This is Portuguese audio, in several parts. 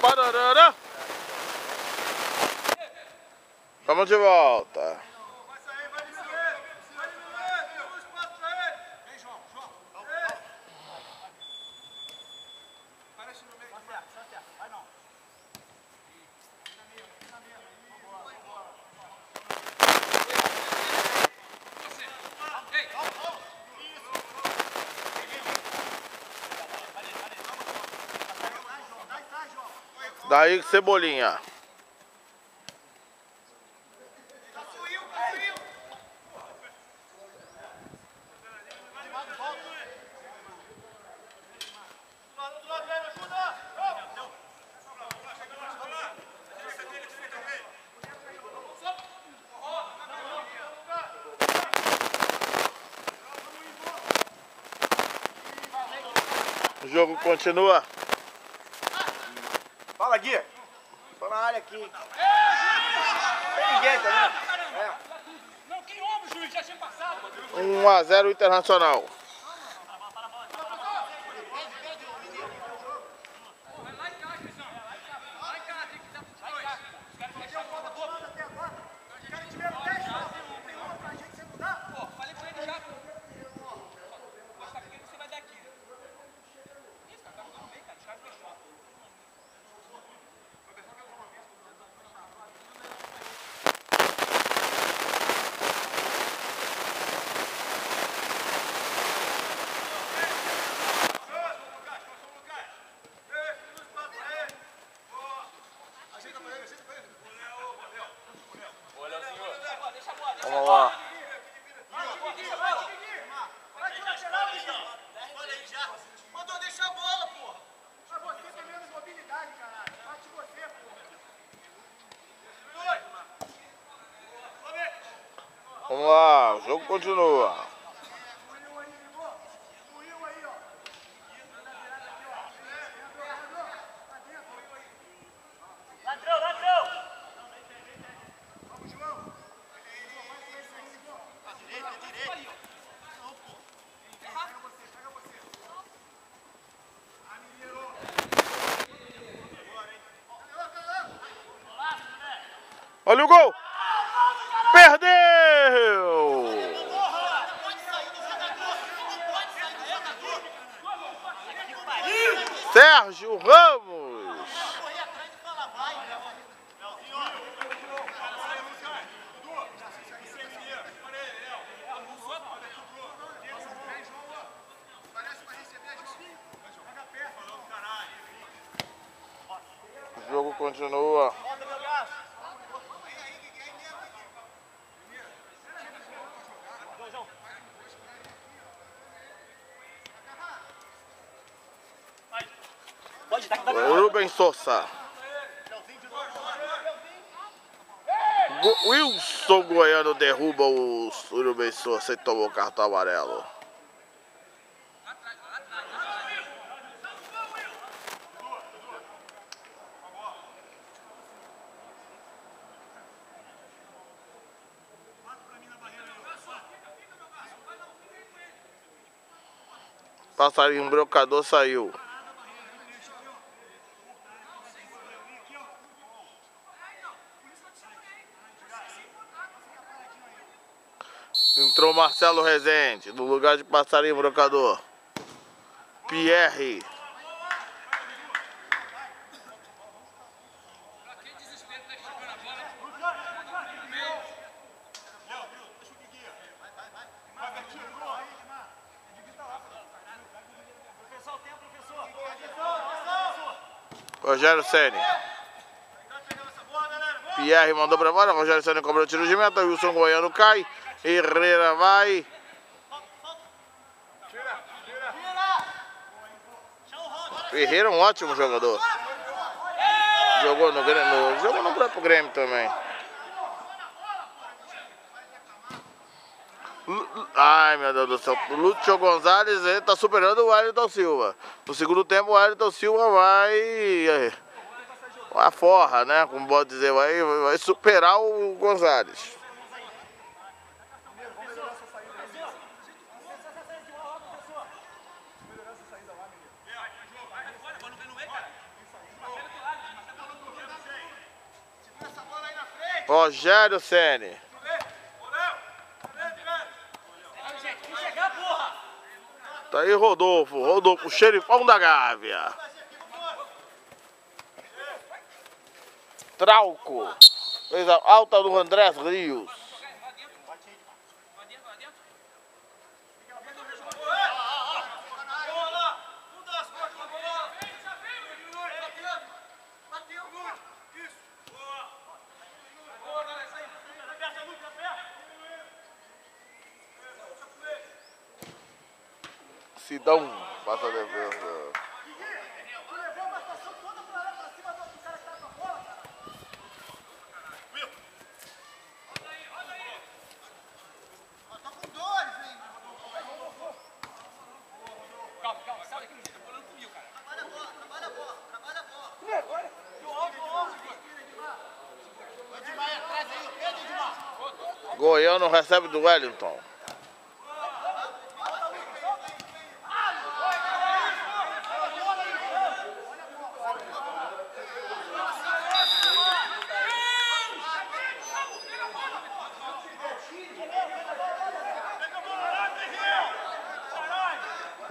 Pararara. Vamos de volta. Daí Cebolinha. O jogo continua. Fala, Gui. Tô na área aqui. Tem ninguém também. É. Não, quem ouve juiz? Já tinha passado. 1 a 0 Internacional. Você, pô. Vamos lá, o jogo continua. Olha o gol! Perdeu! Sérgio Ramos! Rubem Souza. Go- Wilson Goiano derruba o Rubem Souza e toma o cartão amarelo. Passarinho brocador saiu. Entrou Marcelo Rezende no lugar de passarinho brocador. Pierre. Rogério Ceni. Pierre mandou pra fora. Rogério Ceni cobrou o tiro de meta. Wilson Goiano cai. Herrera vai. Ferreira é um ótimo jogador. Jogou no Grêmio, jogou no próprio Grêmio também. Ai, meu Deus do céu. O Lúcio Gonzalez está superando o Wellington Silva. No segundo tempo, o Wellington Silva vai... A forra, né? Como pode dizer, vai, vai superar o Gonzalez. Rogério Ceni. Tá aí Rodolfo, Rodolfo, xerifão da Gávea. Trauco. Fez a alta do Andrés Rios. Lá Sidão passa a defesa. Tu levou a marcação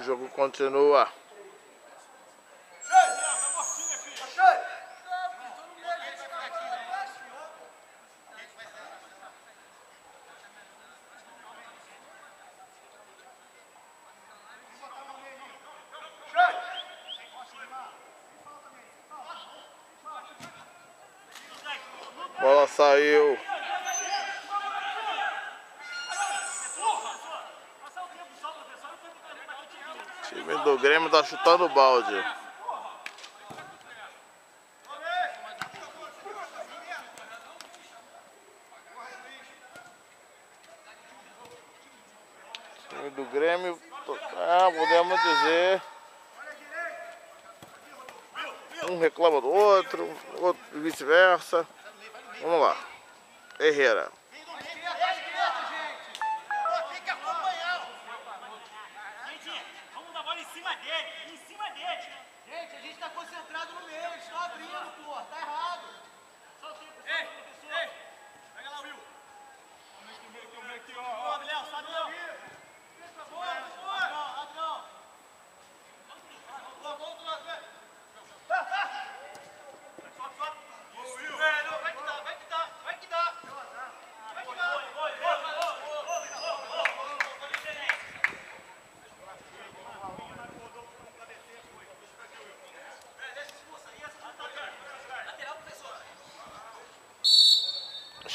jogo continua. Bola saiu. O time do Grêmio tá chutando o balde. O time do Grêmio, ah, podemos dizer. Um reclama do outro, outro vice-versa. Vamos lá. Herrera.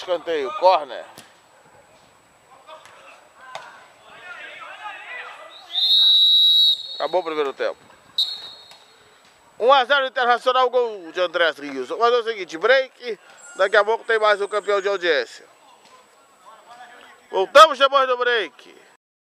Escanteio, corner. Acabou o primeiro tempo. 1x0 Internacional, gol de Andrés Rios. Vamos fazer o seguinte, break. Daqui a pouco tem mais um campeão de audiência. Voltamos depois do break.